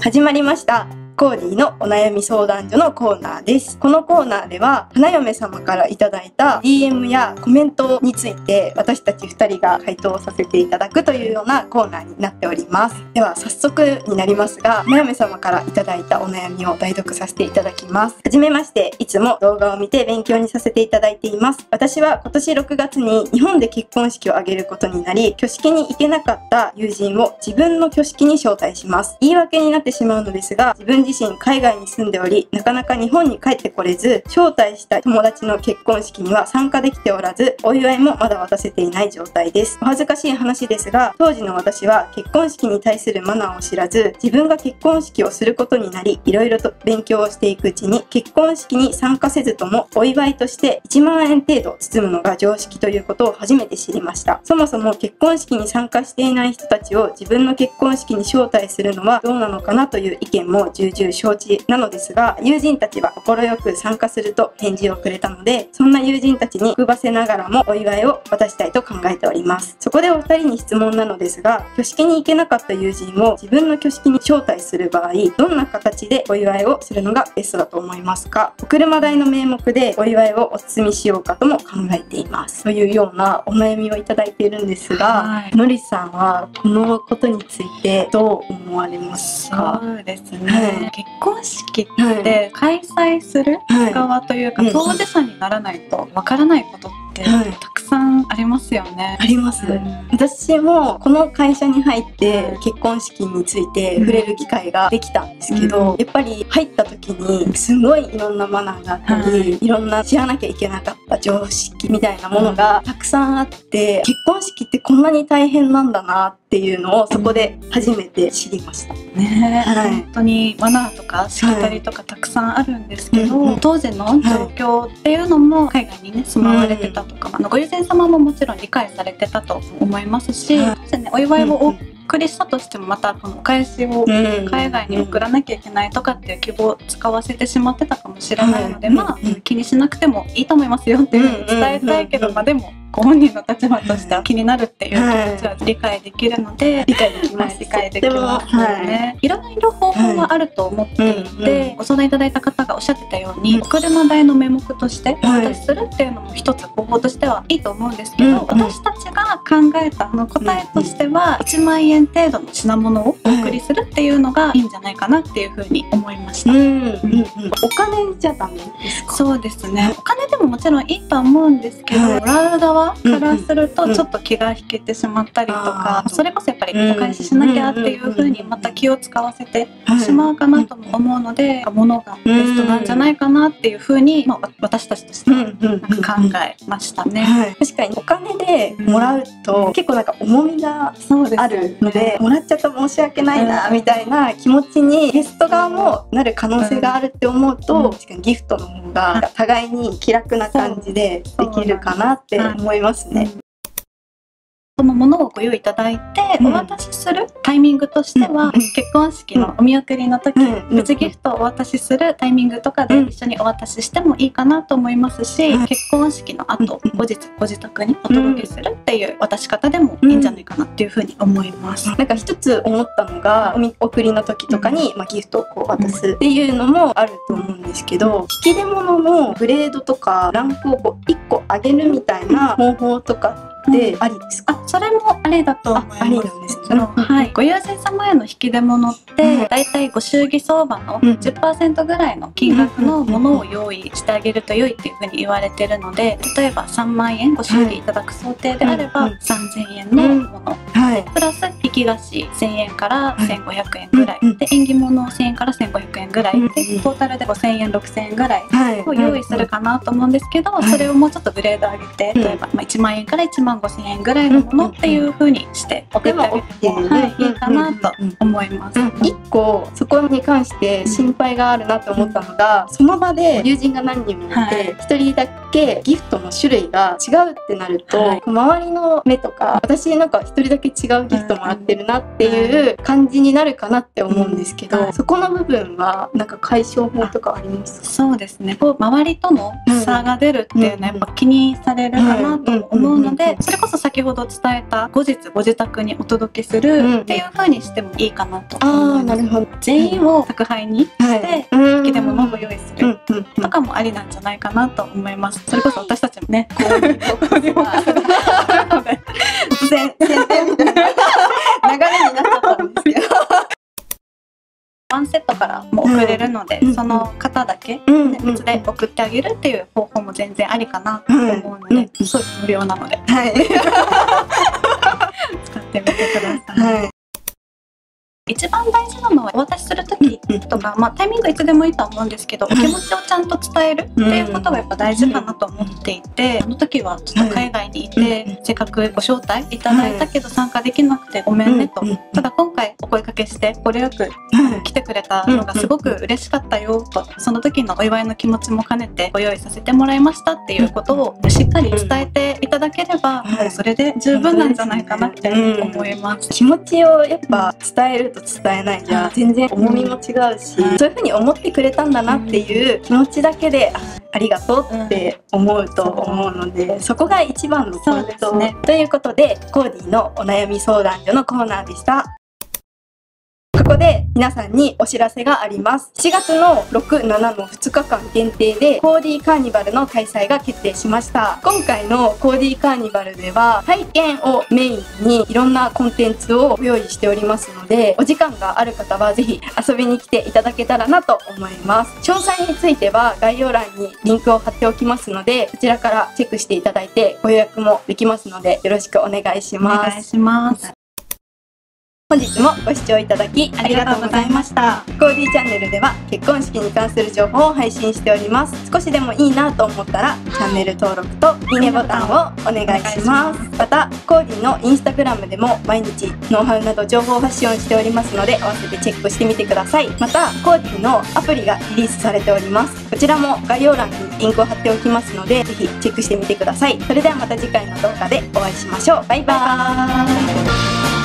始まりました。コーディのお悩み相談所のコーナーです。このコーナーでは、花嫁様からいただいた DM やコメントについて、私たち2人が回答させていただくというようなコーナーになっております。では、早速になりますが、花嫁様からいただいたお悩みを代読させていただきます。はじめまして、いつも動画を見て勉強にさせていただいています。私は今年6月に日本で結婚式を挙げることになり、挙式に行けなかった友人を自分の挙式に招待します。言い訳になってしまうのですが、自分自自身海外に住んでおり、なかなか日本に帰ってこれず、招待した友達の結婚式には参加できておらず、お祝いもまだ渡せていない状態です。お恥ずかしい話ですが、当時の私は結婚式に対するマナーを知らず、自分が結婚式をすることになり、いろいろと勉強をしていくうちに、結婚式に参加せずともお祝いとして1万円程度包むのが常識ということを初めて知りました。そもそも結婚式に参加していない人たちを自分の結婚式に招待するのはどうなのかなという意見も重々承知なのですが、友人たちは快く参加すると返事をくれたので、そんな友人たちに配ばせながらもお祝いを渡したいと考えております。そこでお二人に質問なのですが、挙式に行けなかった友人を自分の挙式に招待する場合、どんな形でお祝いをするのがベストだと思いますか？お車代の名目でお祝いをお包みしようかとも考えています。というようなお悩みをいただいているんですが、はい、のりさんはこのことについてどう思われますか？そうですね、はい、結婚式って開催する側というか、当事者にならないとわからないことってたくさんありますよね。あります、うん、私もこの会社に入って結婚式について触れる機会ができたんですけど、うん、やっぱり入った時にすごいいろんなマナーがあったり、い。ろんな知らなきゃいけなかった常識みたいなものがたくさんあって、結婚式ってこんなに大変なんだなっていうのをそこで初めて知りました。ね、はい、本当にマナーとかしきたりとかたくさんあるんですけど、はい、当時の状況っていうのも海外にね住まわれてたとか、あのご友人様ももちろん理解されてたと思いますし、はい、ね、お祝いをお送りしたとしてもまたこのお返しを海外に送らなきゃいけないとかっていう希望を使わせてしまってたかもしれないので、まあ気にしなくてもいいと思いますよっていうふうに伝えたいけど、まあでもご本人の立場としては気になるっていう気持ちは理解できるので、理解できます、理解できますよね、い、ろいろ方法はあると思っていて、ご相談いただいた方がおっしゃってたように、車代の名目としてお渡しするっていうのも一つ方法としてはいいと思うんですけど、私たちえたの答えとしては1万円程度の品物をお送りするっていうのがいいんじゃないかなっていうふうに思いました、お金じゃダメですか？そうですね。お金でももちろんいいとは思うんですけど、もらう側からするとちょっと気が引けてしまったりとか、それこそやっぱりお返ししなきゃっていうふうにまた気を使わせてしまうかなとも思うので、物がベストなんじゃないかなっていうふうに、まあ、私たちとしては考えましたね、確かにお金でもらうと結構なんか重みがあるので、もらっちゃった申し訳ないなみたいな気持ちにゲスト側もなる可能性があるって思うと、確かにギフトの方が互いに気楽な感じでできるかなって思いますね。そのものをご用意いただいて、お渡しするタイミングとしては、結婚式のお見送りの時、プチギフトをお渡しするタイミングとかで一緒にお渡ししてもいいかなと思いますし、結婚式の後、後日ご自宅にお届けするっていう渡し方でもいいんじゃないかなっていうふうに思います。なんか一つ思ったのが、お見送りの時とかに、まあ、ギフトをこう渡すっていうのもあると思うんですけど、引き出物のグレードとかランクをこう1個上げるみたいな方法とかってありです。か、うん、それもありだと思います。ありなんですね。はい、ご友人様への引き出物って、だいたいご祝儀相場の10%ぐらいの金額のものを用意してあげると良いっていうふうに言われてるので、例えば3万円ご祝儀いただく想定であれば、3000円のもの、はい、プラス引き菓子1000円から1500円ぐらい、で縁起物1000円から1500円ぐらい、でトータルで5000円6000円ぐらいを用意するかなと思うんですけど、それをもうちょっとグレード上げて例えば1万円から1万5000円ぐらいのものっていうふうにして送ってあげても、はい、いいかなと思います。一個そこに関して心配があるなと思ったのが、その場で友人が何人もいて、一、人だけギフトの種類が違うってなると、はい。周りの目とか私なんか一人だけ違うギフトもらってるなっていう感じになるかなって思うんですけど、はい。そこの部分はなんか解消法とかありますか？そうですね。こう周りとの差が出るっていうのはやっぱ気にされるかなと思うのでそれこそ先ほど伝えた後日ご自宅にお届けするっていう風にしてもいいかなと思います。ああなるほど。全員を宅配にして引引き出物を用意するうんうんうん。とかもありなんじゃないかなと思います。それこそ私たちもね こういうので突 然宣伝みたいな流れになっちゃったんですけどワンセットからも送れるので、うん。その方だけ、別で送ってあげるっていう方法も全然ありかなと思うので、うん。そう無料なので。はい。使ってみてください。はい一番大事なのはお渡しする時とか、まあ、タイミングいつでもいいとは思うんですけど、お気持ちをちゃんと伝えるっていうことがやっぱ大事かなと思っていて、あの時はちょっと海外にいて、せっかくご招待いただいたけど参加できなくてごめんねと、ただ今回お声かけして快く来てくれたのがすごく嬉しかったよとその時のお祝いの気持ちも兼ねてご用意させてもらいましたっていうことをしっかり伝えていただければ、はい。もうそれで十分なんじゃないかなって思います。気持ちをやっぱ伝えると伝えない。じゃ全然重みも違うし、そういうふうに思ってくれたんだなっていう気持ちだけで、あありがとうって思うと思うので、そこが一番のポイント、ね。ということでコーディのお悩み相談所のコーナーでした。皆さんにお知らせがあります。4月の6、7の2日間限定でコーディーカーニバルの開催が決定しました。今回のコーディーカーニバルでは体験をメインにいろんなコンテンツをご用意しておりますので、お時間がある方はぜひ遊びに来ていただけたらなと思います。詳細については概要欄にリンクを貼っておきますので、そちらからチェックしていただいてご予約もできますのでよろしくお願いします。お願いします。本日もご視聴いただきありがとうございました。コーディチャンネルでは結婚式に関する情報を配信しております。少しでもいいなと思ったらチャンネル登録といいねボタンをお願いします。また、コーディのインスタグラムでも毎日ノウハウなど情報発信をしておりますので合わせてチェックしてみてください。また、コーディのアプリがリリースされております。こちらも概要欄にリンクを貼っておきますのでぜひチェックしてみてください。それではまた次回の動画でお会いしましょう。バイバーイ